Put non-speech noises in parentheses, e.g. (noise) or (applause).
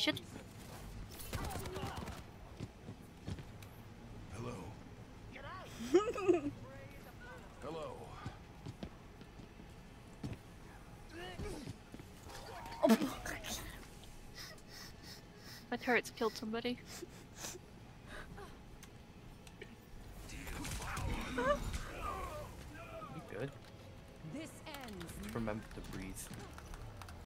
Shit. Hello. (laughs) Hello. My turret's killed somebody. Good? Remember to breathe.